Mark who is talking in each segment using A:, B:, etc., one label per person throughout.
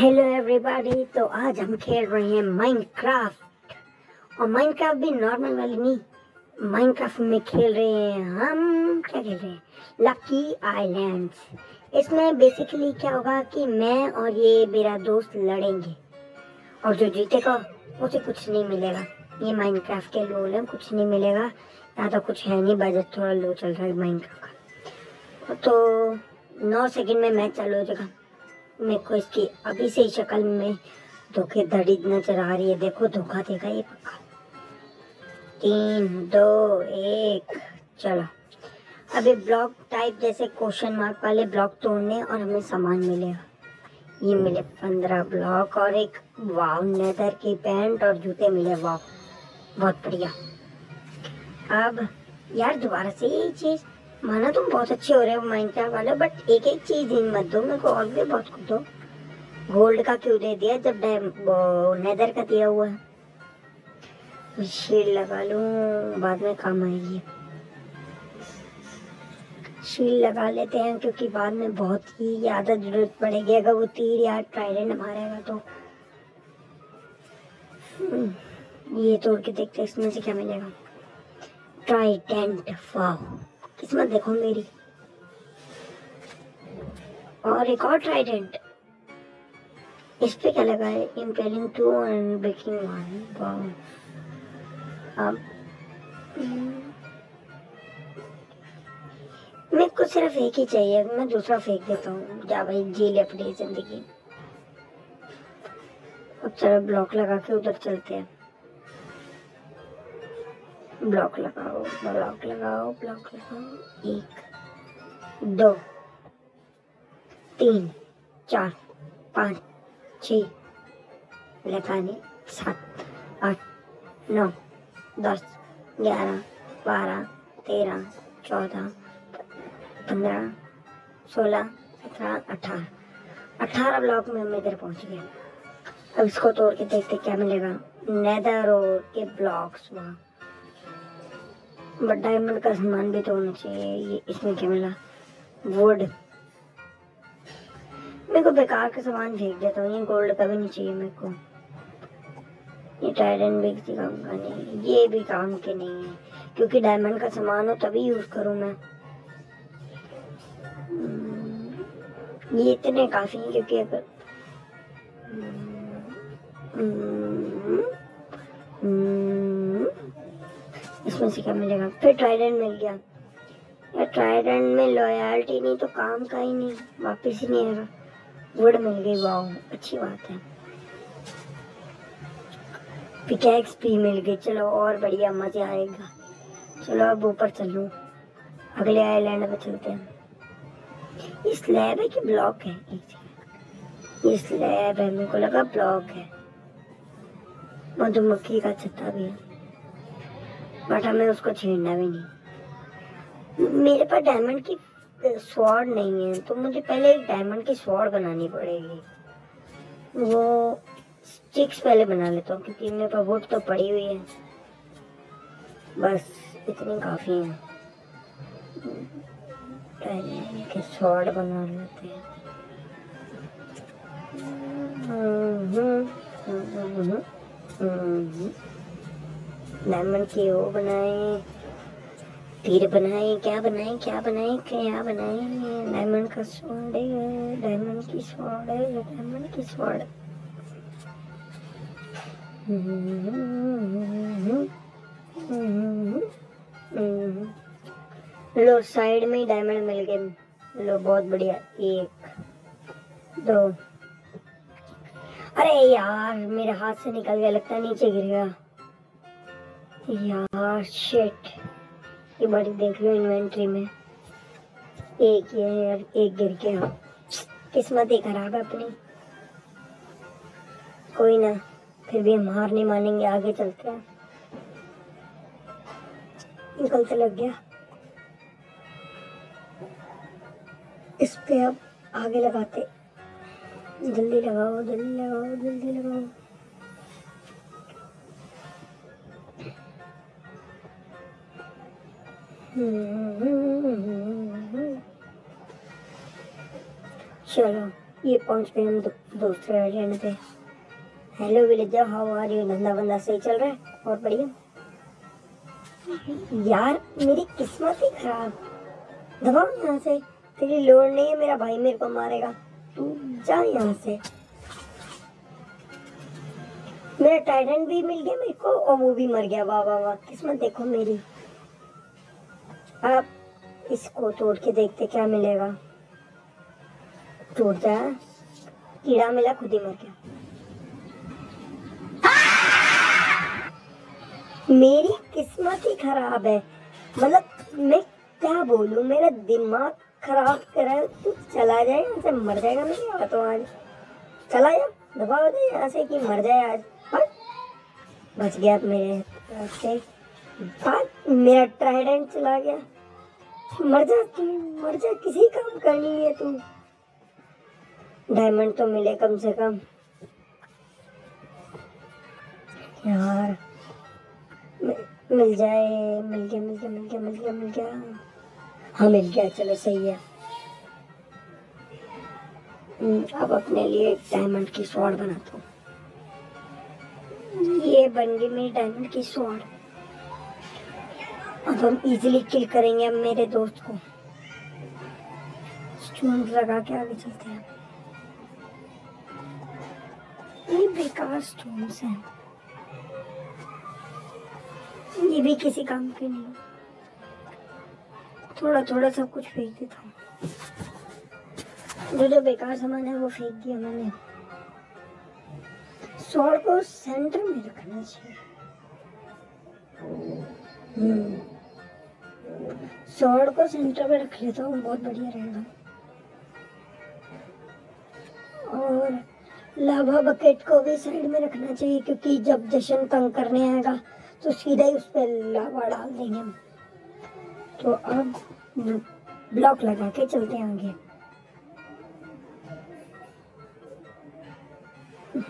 A: Hello everybody तो आज हम खेल रहे हैं माइनक्राफ्ट और माइनक्राफ्ट भी नॉर्मल वाली नहीं माइनक्राफ्ट में खेल रहे हैं हम क्या खेल रहे हैं लकी आइलैंड्स इसमें बेसिकली क्या होगा कि मैं और ये मेरा दोस्त लड़ेंगे और जो जीतेगा उसे कुछ नहीं मिलेगा ये माइनक्राफ्ट के लोल है कुछ नहीं मिलेगा यहाँ तो कुछ है नहीं बजट थोड़ा लो चल रहा है माइनक्राफ्ट का तो नौ सेकंड में मैच चालू हो जाएगा मेरे को इसकी अभी से ही शक्ल में धोखे धड़ी नजर आ रही है देखो धोखा देगा ये पक्का तीन दो एक चलो अभी ब्लॉक टाइप जैसे क्वेश्चन मार्क वाले ब्लॉक तोड़ने और हमें सामान मिलेगा ये मिले पंद्रह ब्लॉक और एक वाव नेदर की पैंट और जूते मिले वाव बहुत बढ़िया अब यार दोबारा से यही चीज़ माना तुम बहुत अच्छे हो रहे हो माइनक्राफ्ट वाले बट एक एक चीज ही मत दो मेरे को और भी बहुत कुछ दो तो। गोल्ड का क्यों दे दिया जब नेदर का दिया हुआ है शील्ड तो लगा लू बाद में काम आएगी शील लगा लेते हैं क्योंकि बाद में बहुत ही ज़्यादा जरूरत पड़ेगी अगर वो तीर या ट्राइडेंट मारेगा तो हम्म, ये तोड़ के देखते इसमें से क्या मिलेगा ट्राइडेंट वाह किस्मत देखो मेरी और एक और ट्राइडेंट इस पे क्या लगा है impelling two and breaking one wow अब मेरे को सिर्फ एक ही चाहिए मैं दूसरा फेंक देता हूँ जा भाई जी ले अपनी जिंदगी अब चलो ब्लॉक लगा के उधर चलते हैं ब्लॉक लगाओ ब्लॉक लगाओ ब्लॉक लगाओ एक दो तीन चार पाँच छ लगाने सात आठ नौ दस ग्यारह बारह तेरह चौदह पंद्रह सोलह सत्रह अठारह अठारह ब्लॉक में हम इधर पहुँच गए अब इसको तोड़ के देखते क्या मिलेगा नैदा रोड के ब्लॉक्स वहाँ बट डायमंड का सामान भी तो होना चाहिए ये इसमें क्या मिला वुड मेरे को बेकार का सामान फेंक देता हूँ ये गोल्ड का भी नहीं चाहिए मेरे को ये टाइडन भी किसी काम का नहीं ये भी काम के नहीं है क्योंकि डायमंड का सामान हो तभी यूज करूँ मैं hmm. ये इतने काफ़ी हैं क्योंकि अगर hmm. Hmm. उसमें से क्या मिलेगा फिर ट्राइडेंट मिल गया यार ट्राइडेंट में लॉयल्टी नहीं तो काम का ही नहीं वापस ही नहीं आएगा वुड मिल गई वाओ अच्छी बात है पिकैक्स भी मिल गई चलो और बढ़िया मज़ा आएगा चलो अब ऊपर चलो अगले आइलैंड पे चलते हैं इस लैब है कि ब्लॉक है इस लैब है मेरे को लगा ब्लॉक है मधुमक्खी का छत्ता भी है बट हमें उसको छेड़ना भी नहीं मेरे पास डायमंड की स्वॉर्ड नहीं है तो मुझे पहले एक डायमंड की स्वॉर्ड बनानी पड़ेगी वो स्टिक्स पहले बना लेता हूँ क्योंकि मेरे पास वुड तो पड़ी हुई है बस इतनी काफ़ी है पहले स्वॉर्ड बना लेते हैं हम्म हम्म हम्म हम्म, हम्म, हम्म। लेमन की वो बनाए फिर बनाए क्या बनाए क्या बनाए क्या बनाए लेमन का स्वर्ण लेमन की स्वर्ण लेमन की स्वर्ण लो साइड में ही डायमंड मिल गए लो बहुत बढ़िया एक दो अरे यार मेरे हाथ से निकल गया लगता है नीचे गिर गया यार शिट ये बड़ी देख लो इन्वेंट्री में एक ये है यार एक गिर गया किस्मत ही खराब है अपनी कोई ना फिर भी हम हार नहीं मानेंगे आगे चलते हैं निकल से तो लग गया इस पे अब आगे लगाते जल्दी लगाओ जल्दी लगाओ जल्दी लगाओ चलो ये पहुंच गए हम दूसरे एजेंड थे hello villager how are you धंधा बंदा सही चल रहा है और बढ़िया यार मेरी किस्मत ही खराब दबाओ यहाँ से तेरी लोड नहीं है मेरा भाई मेरे को मारेगा तू जा यहाँ से मेरा टाइटन भी मिल गया मेरे को और वो भी मर गया वाह वाह वाह किस्मत देखो मेरी अब इसको तोड़ के देखते क्या मिलेगा तोड़ता है कीड़ा मिला खुद ही मर गया मेरी किस्मत ही खराब है मतलब मैं क्या बोलू मेरा दिमाग खराब करा तू चला जाए यहाँ से मर जाएगा मैं हाथों तो आज चला जा दबा हो जाए यहाँ से कि मर जाए आज बच गया मेरे से बात मेरा ट्राइडेंट चला गया मर जा तू मर जा किसी काम करनी है तू डायमंड तो मिले कम से कम यार मिल जाए मिल गया मिल गया मिल गया मिल गया मिल गया हाँ मिल गया चलो सही है हम्म, अब अपने लिए डायमंड की स्वॉर्ड बनाता हूँ ये बन गई मेरी डायमंड की स्वॉर्ड अब हम इजीली किल करेंगे अब मेरे दोस्त को स्टूडेंट लगा के आगे चलते हैं ये बेकार स्टोन्स हैं ये भी किसी काम के नहीं थोड़ा थोड़ा सब कुछ फेंक देता हूँ जो जो बेकार सामान है वो फेंक दिया मैंने शॉर्ट को सेंटर में रखना चाहिए शॉर्ट को सेंटर पे रख लेता हूँ बहुत बढ़िया रहेगा और लाभा बकेट को भी साइड में रखना चाहिए क्योंकि जब जशन तंग करने आएगा तो सीधा ही उस पर लाभा डाल देंगे हम तो अब ब्लॉक लगा के चलते हैं आगे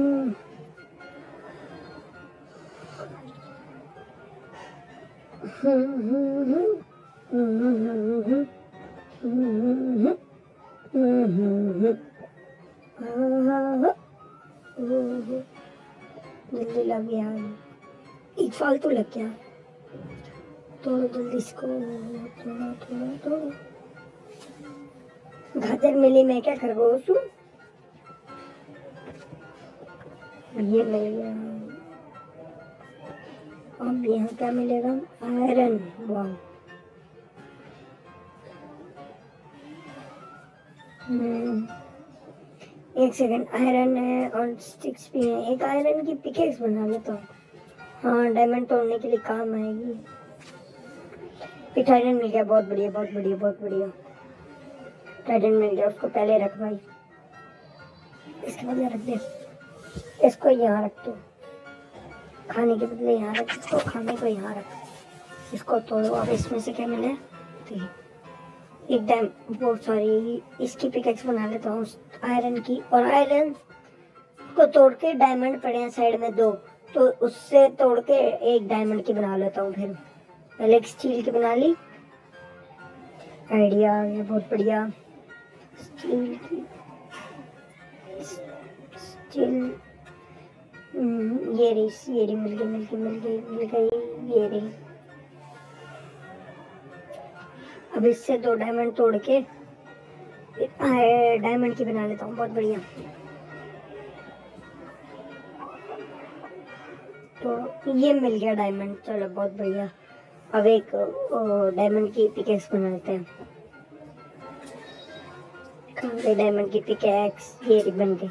A: हम्म जल्दी लग गया एक तो लग गया तो जल्दी इसको गाजर मिली मैं क्या खरगोश हूँ ये मिल गया और यहाँ क्या मिलेगा आयरन वाओ हम्म। एक सेकंड आयरन है और स्टिक्स भी है एक आयरन की पिकेक्स बना लेता तो हाँ डायमंड तोड़ने के लिए काम आएगी एक टाइटन मिल गया बहुत बढ़िया बहुत बढ़िया बहुत बढ़िया टाइटन मिल गया उसको पहले रख भाई इसके बाद रख दे इसको यहाँ रख दो खाने के बदले यहाँ रख इसको खाने को यहाँ रख इसको तोड़ो अब इसमें से क्या मिले तो एक डैम वो सॉरी इसकी पिकेक्स बना लेता हूँ आयरन की और आयरन को तोड़ के डायमंड पड़े हैं साइड में दो तो उससे तोड़ के एक डायमंड की बना लेता हूँ फिर पहले एक स्टील की बना ली आइडिया ये बहुत बढ़िया स्टील की स्टील हम्म, ये रही ये रही मिल गई मिल गई मिल गई मिल गई ये रही अब इससे दो डायमंड तोड़ के डायमंड की बना लेता हूँ बहुत बढ़िया तो ये मिल गया डायमंड चलो बहुत बढ़िया अब एक डायमंड की पिकेक्स बना लेते हैं डायमंड की पिकेक्स ये बन गई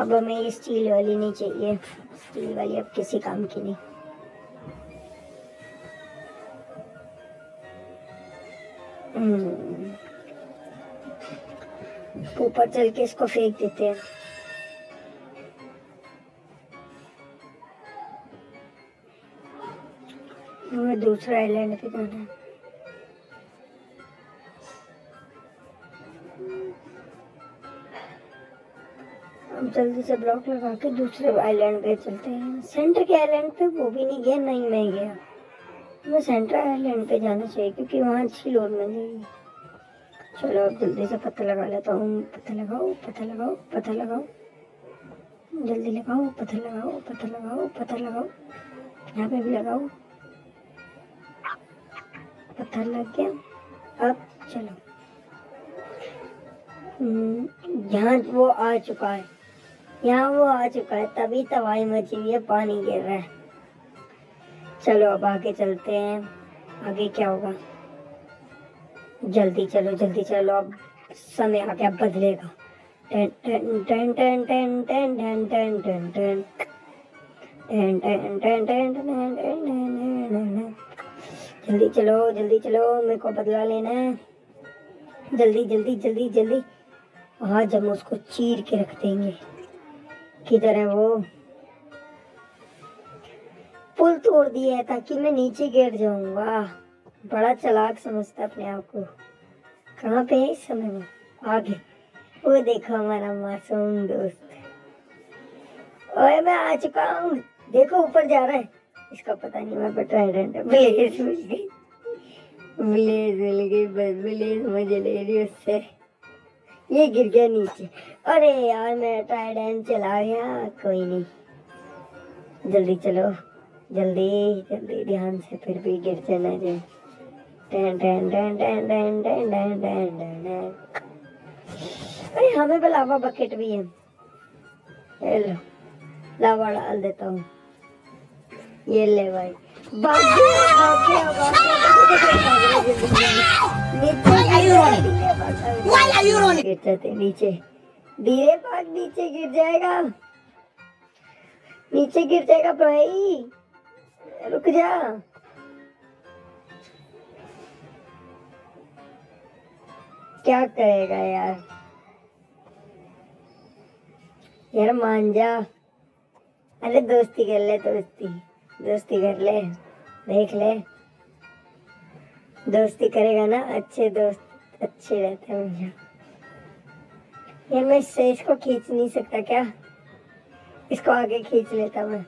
A: अब हमें ये स्टील वाली नहीं चाहिए स्टील वाली अब किसी काम की नहीं हम्म। ऊपर चल के इसको फेंक देते हैं दूसरा आइलैंड पे जाना है जल्दी से ब्लॉक लगा के दूसरे आइलैंड पे चलते हैं सेंटर के आइलैंड पे वो भी नहीं गया नहीं मैं गया हमें सेंटर आइलैंड पे जाना चाहिए क्योंकि वहाँ अच्छी लोड मिल जाएगी चलो अब जल्दी से पता लगा लेता हूँ पता लगाओ पता लगाओ पता लगाओ जल्दी लगाओ पता लगाओ पता लगाओ पता लगाओ यहाँ पे भी लगाओ पत्थर लग गया अब चलो हम्म, यहाँ वो आ चुका है यहाँ वो आ चुका है तभी तबाही मची हुई है पानी गिर रहा है चलो अब आगे चलते हैं आगे क्या होगा जल्दी चलो जल्दी चलो अब समय आ गया बदलेगा जल्दी चलो जल्दी चलो मेरे को बदला लेना है जल्दी जल्दी जल्दी जल्दी आज हम उसको चीर के रख देंगे किधर है वो पुल तोड़ दिया है ताकि मैं नीचे गिर जाऊंगा बड़ा चलाक समझता अपने आप को कहाँ पे है इस समय में आगे वो देखो हमारा मासूम दोस्त ओए मैं आ चुका हूँ देखो ऊपर जा रहा है इसका पता नहीं मैं पर ट्राइडेंट ब्लेज मिल गई ब्लेज मिल गई बस ब्लेज मुझे ले रही उससे ये गिर गया नीचे अरे यार मैं टायर चला गया कोई नहीं जल्दी चलो जल्दी जल्दी ध्यान से फिर भी गिर जाना जाए टैन टैन टैन टैन टैन टैन टैन टैन टैन अरे हमें पे लावा बकेट भी है हेलो लावा डाल देता हूँ ये ले भाई भाग गया भाग गया भाग गया you running? Why are you running? गिरते थे नीचे धीरे भाग नीचे गिर जाएगा नीचे गिर जाएगा भाई रुक जा क्या करेगा यार यार मान जा अरे दोस्ती कर ले दोस्ती दोस्ती कर ले देख ले दोस्ती करेगा ना अच्छे दोस्त अच्छे रहते हैं भैया ये मैं इससे इसको खींच नहीं सकता क्या इसको आगे खींच लेता मैं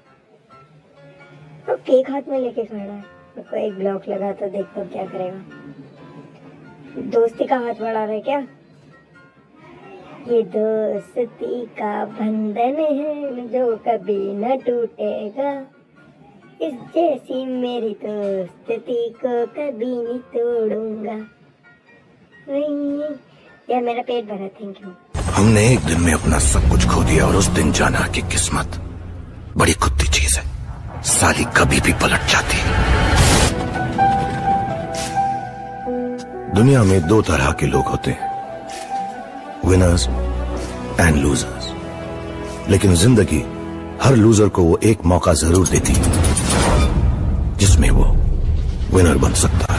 A: तो केक हाथ में लेके खड़ा है मेरे को एक ब्लॉक लगा तो देखो क्या करेगा दोस्ती का हाथ बढ़ा रहे क्या ये दोस्ती का बंधन है जो कभी न टूटेगा इस जैसी मेरी दोस्ती को कभी नहीं तोड़ूंगा यार मेरा पेट भरा थैंक यू हमने एक दिन में अपना सब कुछ खो दिया और उस दिन जाना कि किस्मत बड़ी कुत्ती चीज है साली कभी भी पलट जाती है दुनिया में दो तरह के लोग होते हैं विनर्स एंड लूजर्स लेकिन जिंदगी हर लूजर को वो एक मौका जरूर देती है जिसमें वो विनर बन सकता है